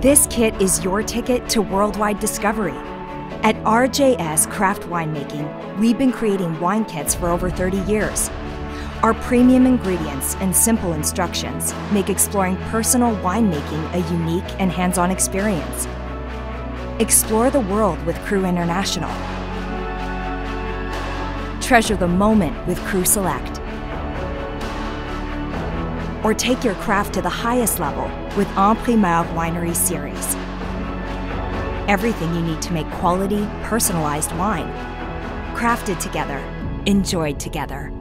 This kit is your ticket to worldwide discovery. At RJS Craft Winemaking, we've been creating wine kits for over 30 years. Our premium ingredients and simple instructions make exploring personal winemaking a unique and hands on experience. Explore the world with Cru International. Treasure the moment with Cru Select or take your craft to the highest level with En Primeur Winery Series. Everything you need to make quality, personalized wine. Crafted together, enjoyed together.